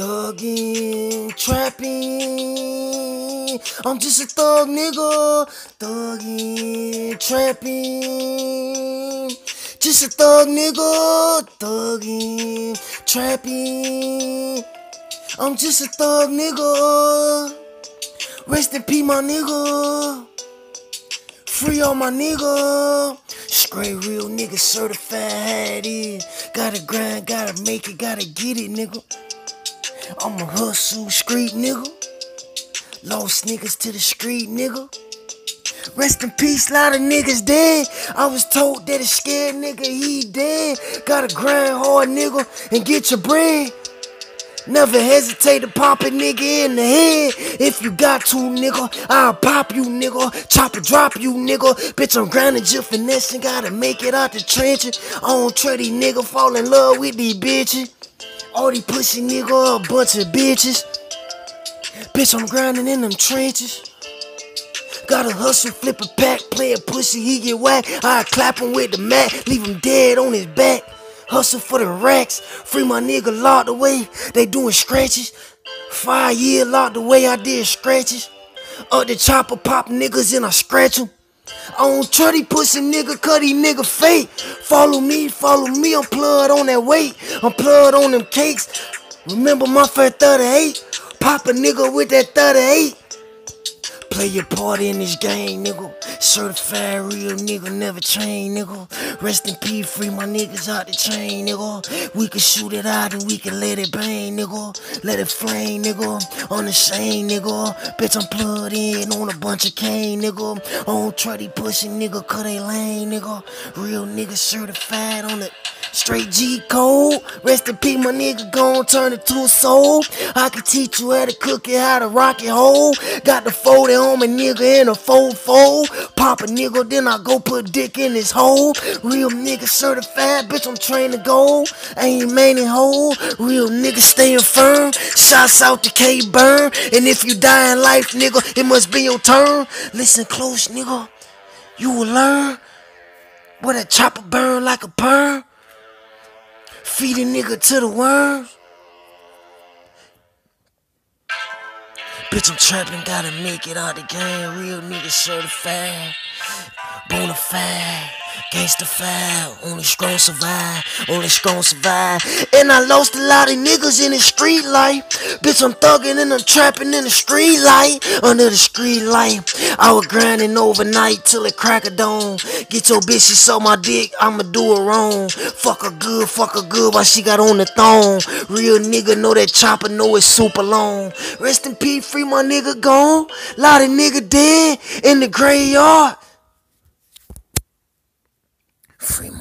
Thuggin', trapping. I'm just a thug nigga. Thuggin', trapping. Just a thug nigga. Thuggin', trapping. I'm just a thug nigga. Rest in peace, my nigga. Free all my nigga. Straight real nigga certified. Gotta grind, gotta make it, gotta get it, nigga. I'm a hustle street nigga. Lost niggas to the street nigga. Rest in peace, lot of niggas dead. I was told that a scared nigga, he dead. Gotta grind hard, nigga, and get your bread. Never hesitate to pop a nigga in the head. If you got to, nigga, I'll pop you, nigga. Chop or drop you, nigga. Bitch, I'm grinding, just finessing. Gotta make it out the trenches. I don't try these nigga fall in love with these bitches. All these pussy nigga, a bunch of bitches. Bitch, I'm grinding in them trenches. Gotta hustle, flip a pack, play a pussy, he get whacked. I clap him with the mat, leave him dead on his back. Hustle for the racks, free my nigga locked away. They doing scratches. Five year locked away, I did scratches. Up the chopper, pop niggas and I scratch them. Try these pussy nigga, cut these nigga fake. Follow me, follow me, I'm plugged on that weight. I'm plugged on them cakes. Remember my first 38? Pop a nigga with that 38. Play your part in this game, nigga. Certified real nigga, never train, nigga. Rest in peace, free my niggas out the chain, nigga. We can shoot it out and we can let it bang, nigga. Let it flame, nigga. On the same, nigga. Bitch, I'm plugged in on a bunch of cane, nigga. On try pussy nigga, cut they lane, nigga. Real nigga certified on it. Straight G code. Rest in peace, my nigga gon' turn it to a soul. I can teach you how to cook it, how to rock it whole. Got the fold on a nigga in a fold. Pop a nigga, then I go put dick in his hole. Real nigga certified, bitch, I'm trained to go. Ain't maining hole. Real nigga staying firm. Shots out to K Burn. And if you die in life, nigga, it must be your turn. Listen close, nigga. You will learn. What a chopper burn like a perm. Feed a nigga to the worms. Bitch, I'm trapping, gotta make it out the game. Real nigga certified. Bonafide. Gangsta five, only strong survive, only strong survive. And I lost a lot of niggas in the street life. Bitch, I'm thugging and I'm trapping in the street light. Under the street light, I was grinding overnight till it crack a dawn. Get your bitch, she my dick, I'ma do her wrong. Fuck her good, fuck her good while she got on the thong. Real nigga know that chopper know it's super long. Rest in peace, free my nigga gone. Lot of nigga dead in the graveyard every